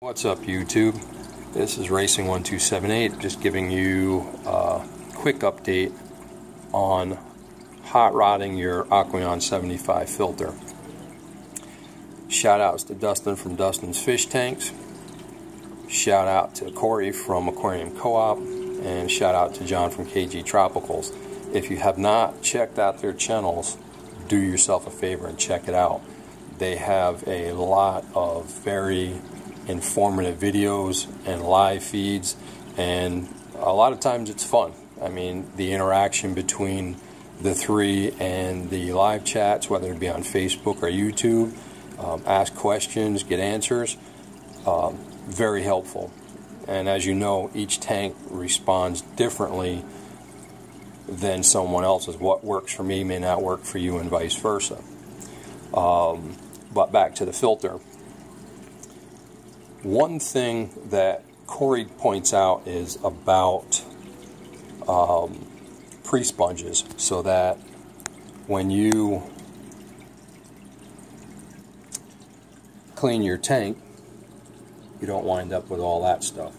What's up YouTube? This is Racing1278 just giving you a quick update on hot rodding your Aqueon 75 filter. Shout outs to Dustin from Dustin's Fish Tanks. Shout out to Corey from Aquarium Co-op and shout out to John from KG Tropicals. If you have not checked out their channels, do yourself a favor and check it out. They have a lot of very informative videos and live feeds, and a lot of times it's fun. I mean, the interaction between the three and the live chats, whether it be on Facebook or YouTube, um, ask questions, get answers, um, very helpful. And as you know, each tank responds differently than someone else's. What works for me may not work for you, and vice versa. Um, but back to the filter. One thing that Corey points out is about um, pre sponges, so that when you clean your tank, you don't wind up with all that stuff.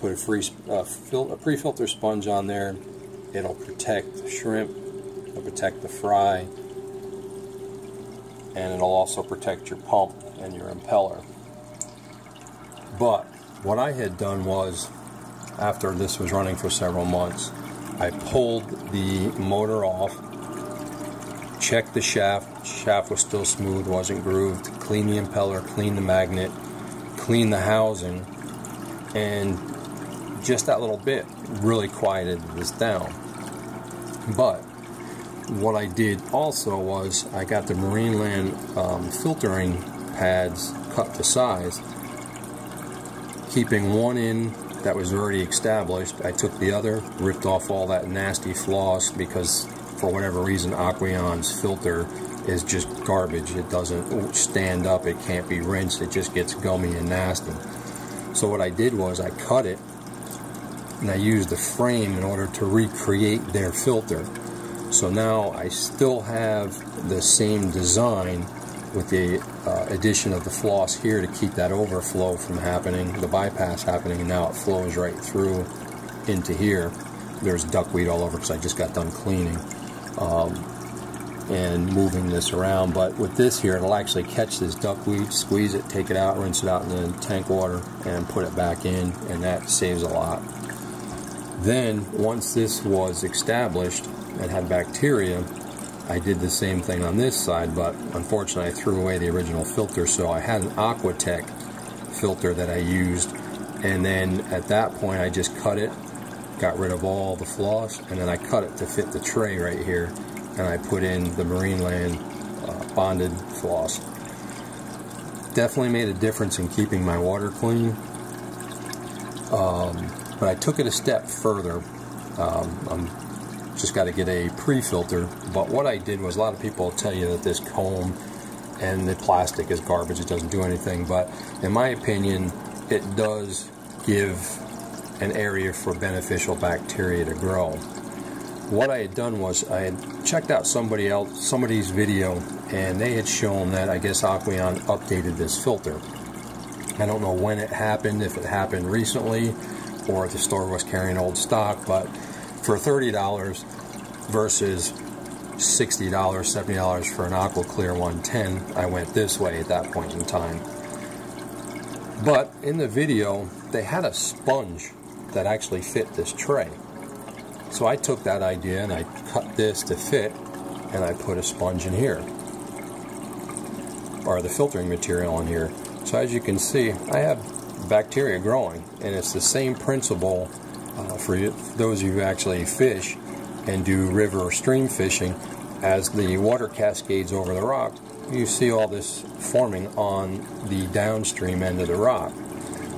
Put a, free, uh, a pre-filter sponge on there. It'll protect the shrimp. It'll protect the fry. And it'll also protect your pump and your impeller. But what I had done was, after this was running for several months, I pulled the motor off, checked the shaft. Shaft was still smooth, wasn't grooved. Clean the impeller, clean the magnet, clean the housing, and just that little bit really quieted this down. But what I did also was I got the Marineland um, filtering pads cut to size, keeping one in that was already established. I took the other, ripped off all that nasty floss because for whatever reason Aqueon's filter is just garbage. It doesn't stand up, it can't be rinsed, it just gets gummy and nasty. So what I did was I cut it and I used the frame in order to recreate their filter. So now I still have the same design with the uh, addition of the floss here to keep that overflow from happening, the bypass happening, and now it flows right through into here. There's duckweed all over because I just got done cleaning. Um, and moving this around. But with this here, it'll actually catch this duckweed, squeeze it, take it out, rinse it out in the tank water, and put it back in, and that saves a lot. Then, once this was established and had bacteria, I did the same thing on this side, but unfortunately I threw away the original filter, so I had an Aquatech filter that I used, and then at that point I just cut it, got rid of all the floss, and then I cut it to fit the tray right here, and I put in the Marineland uh, bonded floss. Definitely made a difference in keeping my water clean. Um, but I took it a step further. Um, just got to get a pre-filter. But what I did was a lot of people tell you that this comb and the plastic is garbage. It doesn't do anything. But in my opinion, it does give an area for beneficial bacteria to grow what I had done was I had checked out somebody else, somebody's video, and they had shown that I guess Aqueon updated this filter. I don't know when it happened, if it happened recently, or if the store was carrying old stock, but for $30 versus $60, $70 for an Aqua Clear 110, I went this way at that point in time. But in the video, they had a sponge that actually fit this tray. So I took that idea and I cut this to fit and I put a sponge in here or the filtering material in here. So as you can see, I have bacteria growing and it's the same principle uh, for those of you who actually fish and do river or stream fishing as the water cascades over the rock you see all this forming on the downstream end of the rock.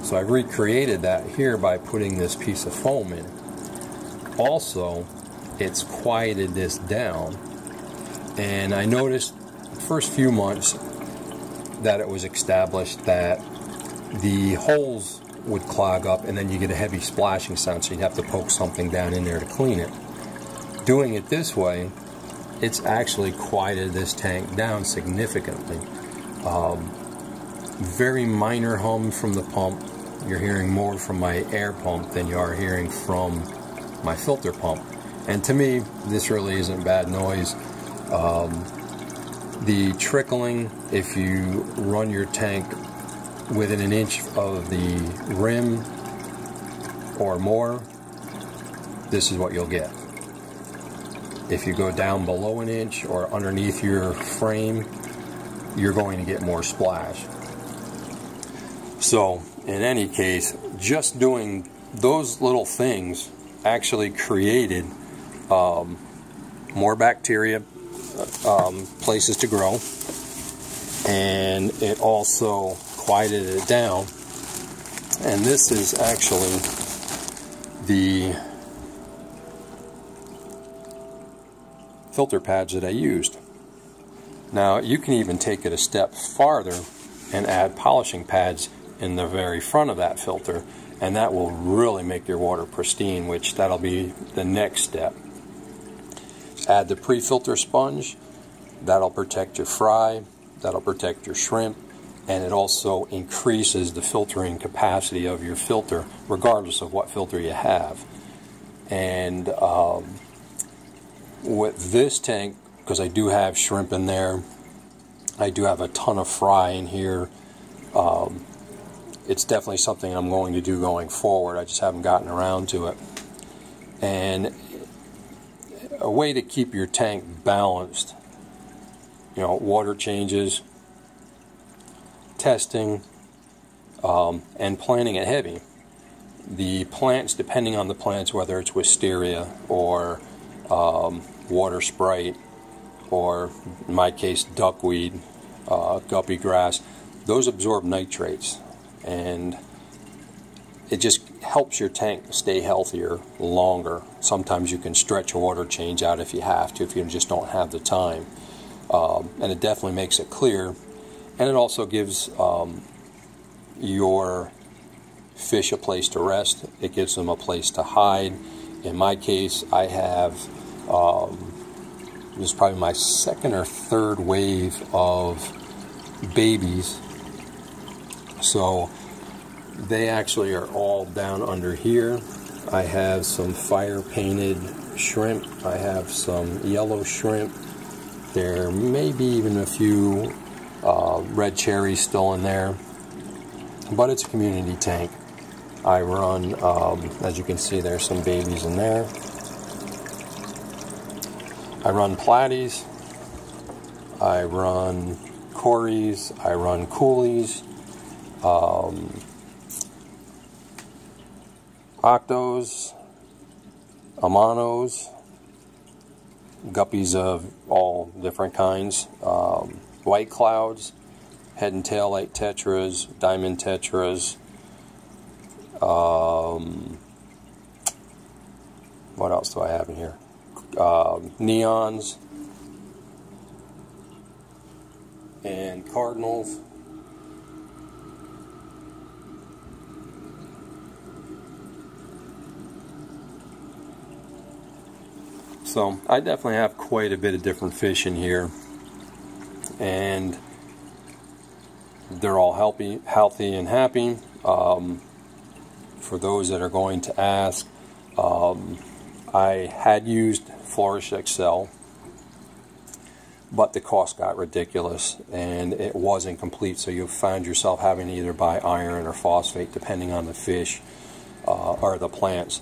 So I've recreated that here by putting this piece of foam in. Also it's quieted this down and I noticed the first few months that it was established that the holes would clog up and then you get a heavy splashing sound so you'd have to poke something down in there to clean it. Doing it this way it's actually quieted this tank down significantly. Um, very minor hum from the pump. You're hearing more from my air pump than you are hearing from my filter pump. And to me, this really isn't bad noise. Um, the trickling, if you run your tank within an inch of the rim or more, this is what you'll get. If you go down below an inch or underneath your frame, you're going to get more splash. So, in any case, just doing those little things actually created um, more bacteria, um, places to grow, and it also quieted it down. And this is actually the filter pads that I used. Now you can even take it a step farther and add polishing pads in the very front of that filter and that will really make your water pristine which that'll be the next step. Add the pre-filter sponge that'll protect your fry that'll protect your shrimp and it also increases the filtering capacity of your filter regardless of what filter you have and um, with this tank, because I do have shrimp in there, I do have a ton of fry in here. Um, it's definitely something I'm going to do going forward. I just haven't gotten around to it. And a way to keep your tank balanced, you know, water changes, testing, um, and planting it heavy. The plants, depending on the plants, whether it's wisteria or um, water sprite, or in my case, duckweed, uh, guppy grass, those absorb nitrates and it just helps your tank stay healthier longer. Sometimes you can stretch a water change out if you have to, if you just don't have the time. Um, and it definitely makes it clear. And it also gives um, your fish a place to rest, it gives them a place to hide. In my case, I have um, this is probably my second or third wave of babies. So they actually are all down under here. I have some fire painted shrimp. I have some yellow shrimp. There may be even a few uh, red cherries still in there. But it's a community tank. I run, um, as you can see, there's some babies in there. I run platies, I run Corys, I run coolies, um, octos, amanos, guppies of all different kinds, um, white clouds, head and tail light tetras, diamond tetras, um, what else do I have in here? uh, neons and cardinals. So I definitely have quite a bit of different fish in here and they're all healthy, healthy and happy. Um, for those that are going to ask, um, I had used Flourish Excel, but the cost got ridiculous and it wasn't complete. So you found yourself having to either buy iron or phosphate depending on the fish uh, or the plants.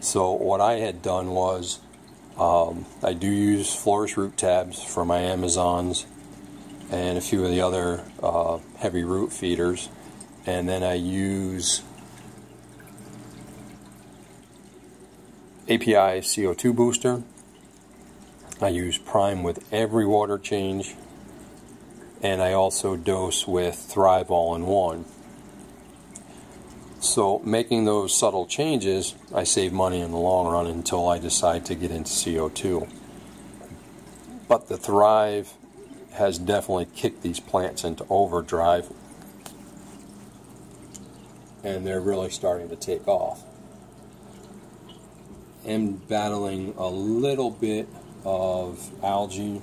So what I had done was um, I do use Flourish root tabs for my Amazons and a few of the other uh, heavy root feeders. And then I use API CO2 booster I use Prime with every water change and I also dose with Thrive All-in-One. So making those subtle changes, I save money in the long run until I decide to get into CO2. But the Thrive has definitely kicked these plants into overdrive and they're really starting to take off. I'm battling a little bit of algae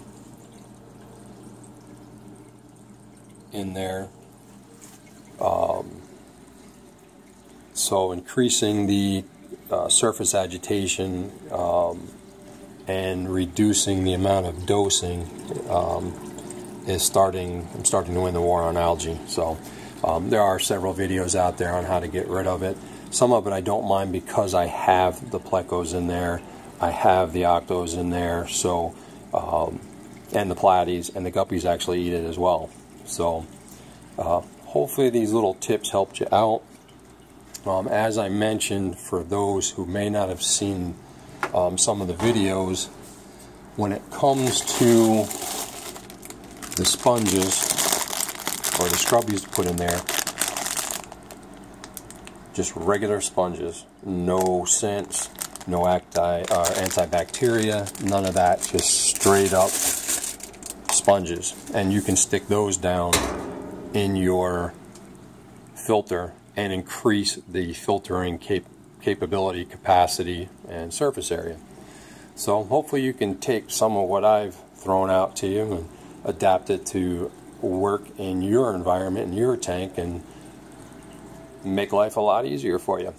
in there. Um, so increasing the uh, surface agitation um, and reducing the amount of dosing um, is starting. I'm starting to win the war on algae. So um, there are several videos out there on how to get rid of it. Some of it I don't mind because I have the plecos in there, I have the octos in there, so um, and the platies and the guppies actually eat it as well. So uh, hopefully these little tips helped you out. Um, as I mentioned, for those who may not have seen um, some of the videos, when it comes to the sponges or the scrubbies to put in there, just regular sponges, no scents, no acti uh, antibacteria, none of that, just straight up sponges. And you can stick those down in your filter and increase the filtering cap capability, capacity, and surface area. So hopefully you can take some of what I've thrown out to you and adapt it to work in your environment, in your tank, and make life a lot easier for you.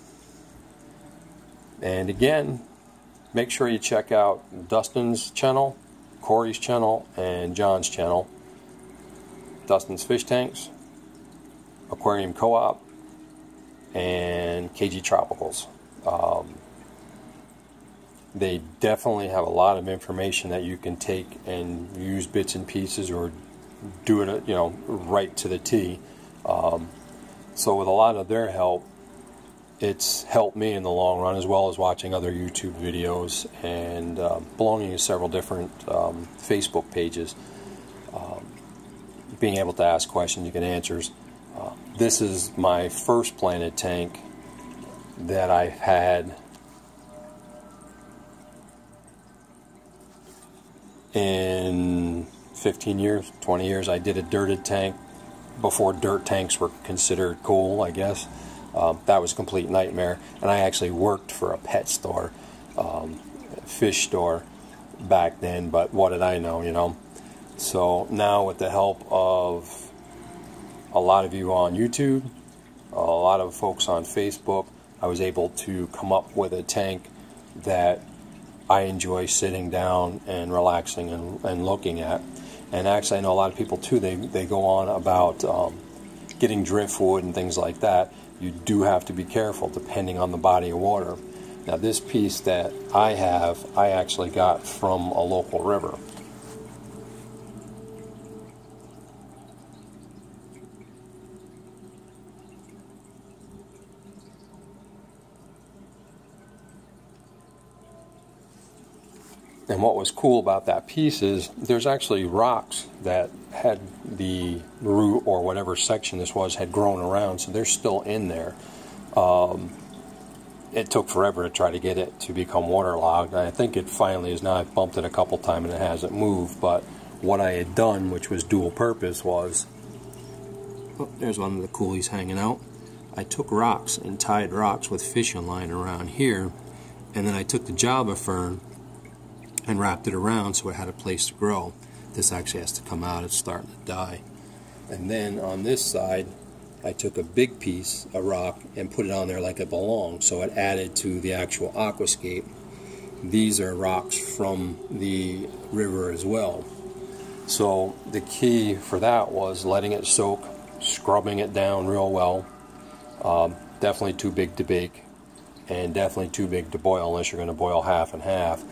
And again, make sure you check out Dustin's channel, Corey's channel, and John's channel. Dustin's Fish Tanks, Aquarium Co-op, and KG Tropicals. Um, they definitely have a lot of information that you can take and use bits and pieces or do it, you know, right to the T. Um, so with a lot of their help, it's helped me in the long run as well as watching other YouTube videos and uh, belonging to several different um, Facebook pages. Um, being able to ask questions, you get answers. Uh, this is my first planted tank that I've had in 15 years, 20 years. I did a dirted tank before dirt tanks were considered cool, I guess. Um, that was a complete nightmare. And I actually worked for a pet store, um, fish store back then, but what did I know, you know? So now, with the help of a lot of you on YouTube, a lot of folks on Facebook, I was able to come up with a tank that I enjoy sitting down and relaxing and, and looking at. And actually, I know a lot of people too, they, they go on about um, getting driftwood and things like that. You do have to be careful depending on the body of water. Now, this piece that I have, I actually got from a local river. And what was cool about that piece is there's actually rocks that had the root or whatever section this was had grown around, so they're still in there. Um, it took forever to try to get it to become waterlogged. I think it finally is now. I've bumped it a couple times and it hasn't moved. But what I had done, which was dual purpose, was oh, there's one of the coolies hanging out. I took rocks and tied rocks with fishing line around here, and then I took the Java fern and wrapped it around so it had a place to grow. This actually has to come out, it's starting to die. And then on this side, I took a big piece, a rock, and put it on there like it belonged, so it added to the actual aquascape. These are rocks from the river as well. So the key for that was letting it soak, scrubbing it down real well. Um, definitely too big to bake, and definitely too big to boil unless you're going to boil half and half.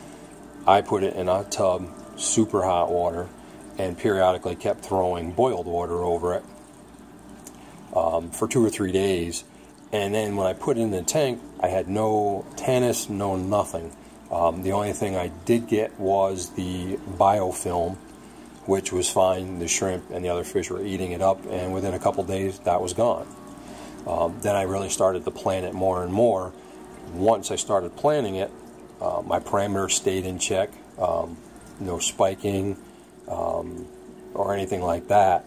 I put it in a tub, super hot water, and periodically kept throwing boiled water over it um, for two or three days. And then when I put it in the tank, I had no tannins, no nothing. Um, the only thing I did get was the biofilm, which was fine. The shrimp and the other fish were eating it up, and within a couple days, that was gone. Um, then I really started to plan it more and more. Once I started planning it, uh, my parameters stayed in check, um, no spiking um, or anything like that.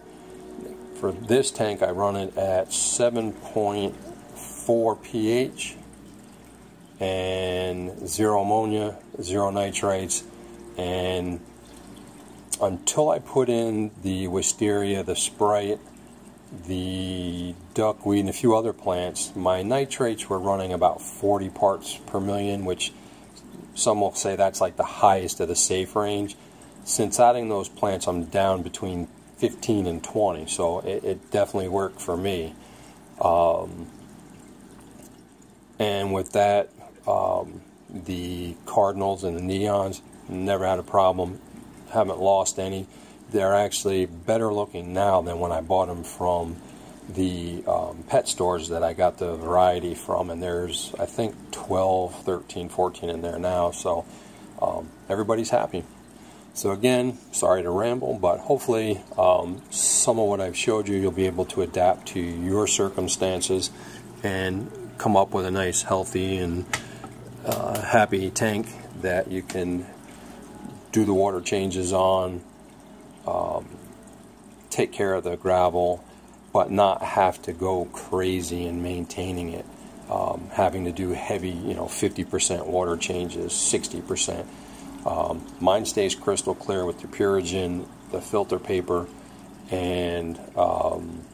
For this tank, I run it at 7.4 pH and zero ammonia, zero nitrates, and until I put in the wisteria, the sprite, the duckweed and a few other plants, my nitrates were running about 40 parts per million, which some will say that's like the highest of the safe range. Since adding those plants, I'm down between 15 and 20, so it, it definitely worked for me. Um, and with that, um, the cardinals and the neons never had a problem, haven't lost any. They're actually better looking now than when I bought them from the um, pet stores that I got the variety from, and there's I think 12, 13, 14 in there now, so um, everybody's happy. So again, sorry to ramble, but hopefully um, some of what I've showed you, you'll be able to adapt to your circumstances and come up with a nice, healthy, and uh, happy tank that you can do the water changes on, um, take care of the gravel, but not have to go crazy in maintaining it. Um, having to do heavy, you know, 50% water changes, 60%. Um, mine stays crystal clear with the Purigen, the filter paper, and um,